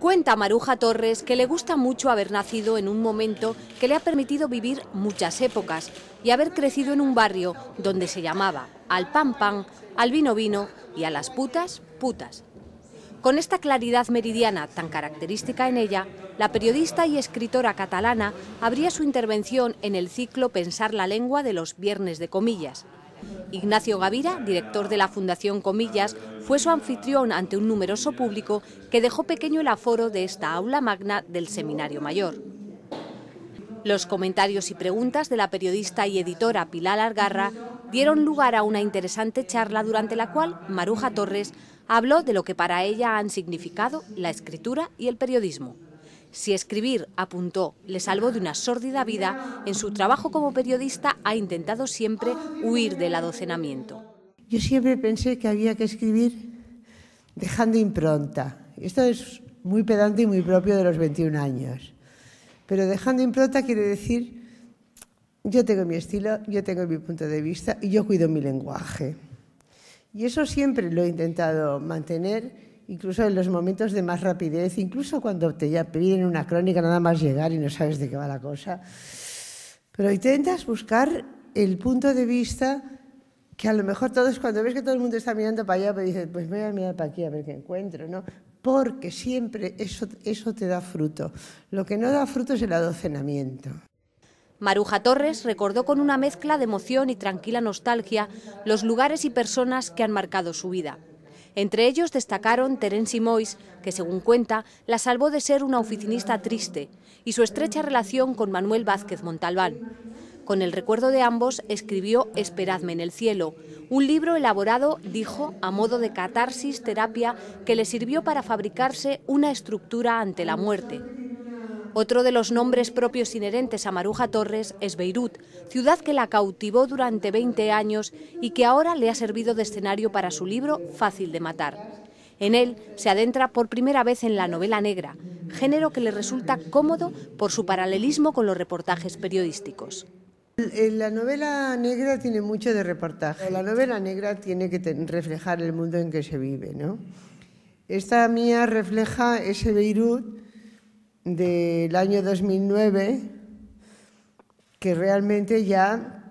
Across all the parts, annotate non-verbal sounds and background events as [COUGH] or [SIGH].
Cuenta Maruja Torres que le gusta mucho haber nacido en un momento que le ha permitido vivir muchas épocas y haber crecido en un barrio donde se llamaba al pan pan, al vino vino y a las putas putas. Con esta claridad meridiana tan característica en ella, la periodista y escritora catalana abría su intervención en el ciclo Pensar la lengua de los Viernes de Comillas, Ignacio Gavira, director de la Fundación Comillas, fue su anfitrión ante un numeroso público que dejó pequeño el aforo de esta aula magna del Seminario Mayor. Los comentarios y preguntas de la periodista y editora Pilar Argarra dieron lugar a una interesante charla durante la cual Maruja Torres habló de lo que para ella han significado la escritura y el periodismo. Si escribir, apuntó, le salvó de una sórdida vida, en su trabajo como periodista ha intentado siempre huir del adocenamiento. Yo siempre pensé que había que escribir dejando impronta. Esto es muy pedante y muy propio de los 21 años. Pero dejando impronta quiere decir, yo tengo mi estilo, yo tengo mi punto de vista y yo cuido mi lenguaje. Y eso siempre lo he intentado mantener incluso en los momentos de más rapidez, incluso cuando te ya piden una crónica nada más llegar y no sabes de qué va la cosa. Pero intentas buscar el punto de vista que a lo mejor todos, cuando ves que todo el mundo está mirando para allá, pues dices, pues voy a mirar para aquí a ver qué encuentro, ¿no? Porque siempre eso, eso te da fruto. Lo que no da fruto es el adocenamiento. Maruja Torres recordó con una mezcla de emoción y tranquila nostalgia los lugares y personas que han marcado su vida. Entre ellos destacaron Terence Mois, que según cuenta, la salvó de ser una oficinista triste, y su estrecha relación con Manuel Vázquez Montalbán. Con el recuerdo de ambos escribió Esperadme en el cielo, un libro elaborado, dijo, a modo de catarsis terapia que le sirvió para fabricarse una estructura ante la muerte. Otro de los nombres propios inherentes a Maruja Torres es Beirut, ciudad que la cautivó durante 20 años y que ahora le ha servido de escenario para su libro Fácil de matar. En él se adentra por primera vez en la novela negra, género que le resulta cómodo por su paralelismo con los reportajes periodísticos. La novela negra tiene mucho de reportaje. La novela negra tiene que reflejar el mundo en que se vive, ¿no? Esta mía refleja ese Beirut del año 2009 que realmente ya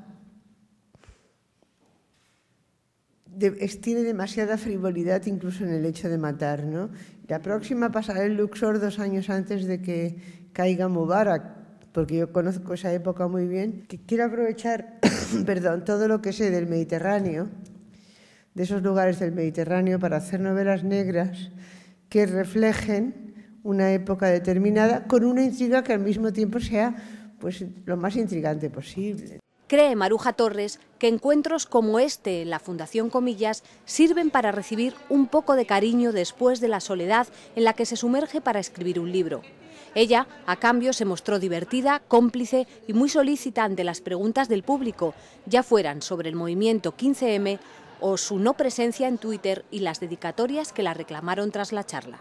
tiene demasiada frivolidad incluso en el hecho de matar. ¿no? La próxima pasará en Luxor dos años antes de que caiga Mubarak, porque yo conozco esa época muy bien, quiero aprovechar [COUGHS] perdón, todo lo que sé del Mediterráneo, de esos lugares del Mediterráneo, para hacer novelas negras que reflejen una época determinada con una intriga que al mismo tiempo sea pues, lo más intrigante posible. Cree Maruja Torres que encuentros como este en la Fundación Comillas sirven para recibir un poco de cariño después de la soledad en la que se sumerge para escribir un libro. Ella, a cambio, se mostró divertida, cómplice y muy solícita ante las preguntas del público, ya fueran sobre el movimiento 15M o su no presencia en Twitter y las dedicatorias que la reclamaron tras la charla.